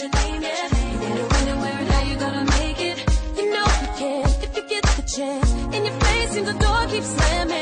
your name wonder when and where and how you gonna make it. You know you can if you get the chance. In your face, and the door keeps slamming.